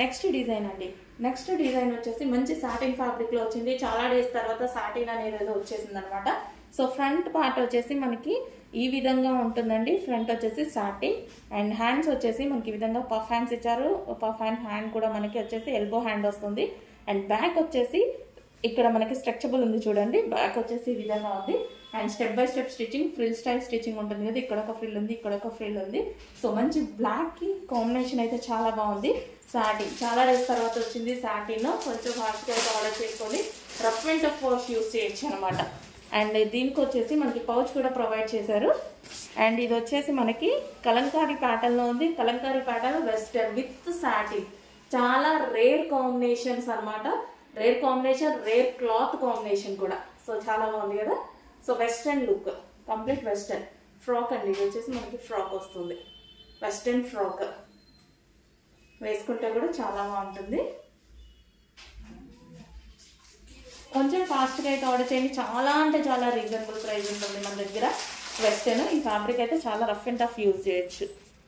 Next design అండి. Next design వచ్చేసి మంచి సాటిన్ ఫ్యాబ్రిక్లో వచ్చింది. చాలా డేస్ తర్వాత సాటిన్ అనేది ఏదో వచ్చేసింది అనమాట సో ఫ్రంట్ పార్ట్ వచ్చేసి మనకి ఈ విధంగా ఉంటుందండి. ఫ్రంట్ వచ్చేసి సాటిన్ అండ్ హ్యాండ్స్ వచ్చేసి మనకి ఈ విధంగా పఫ్ హ్యాండ్స్ ఇచ్చారు. పఫ్ హ్యాండ్ హ్యాండ్ కూడా మనకి వచ్చేసి ఎల్బో హ్యాండ్ వస్తుంది. అండ్ బ్యాక్ వచ్చేసి ఇక్కడ మనకి స్ట్రెచబుల్ ఉంది చూడండి. బ్యాక్ వచ్చేసి ఈ విధంగా ఉంది. And step by step stitching frill style stitching ఉంటుంది కదా. ఇక్కడ ఒక ఫ్రిల్ ఉంది ఇక్కడ ఒక ఫ్రిల్ ఉంది. సో మంచి బ్లాక్కి కాంబినేషన్ అయితే చాలా బాగుంది. సాటిన్ చాలా డేస్ తర్వాత వచ్చింది సాటిన్ కొంచెం ఫాస్ట్గా అయితే ఆర్డర్ చేసుకొని rough and tough wash use చేయొచ్చు అనమాట అండ్ దీనికి వచ్చేసి మనకి పౌచ్ కూడా ప్రొవైడ్ చేశారు. అండ్ ఇది వచ్చేసి మనకి కలంకారీ ప్యాటర్న్లో ఉంది. Kalamkari pattern western with satin చాలా రేర్ కాంబినేషన్స్ అనమాట rare combination rare cloth combination కూడా. సో చాలా బాగుంది కదా? So western look complete western. Frock అండి ఇది వచ్చేసి మనకి ఫ్రాక్ వస్తుంది. Western frock. వేసుకుంటే కూడా చాలా బాగుంటుంది. కొంచెం ఫాస్ట్గా అయితే ఆర్డర్ చేయండి. చాలా అంటే చాలా రీజనబుల్ ప్రైస్ ఉంటుంది మన దగ్గర. వెస్ట్రన్ ఈ ఫ్యాబ్రిక్ అయితే చాలా రఫ్ అండ్ టఫ్ యూజ్ చేయొచ్చు.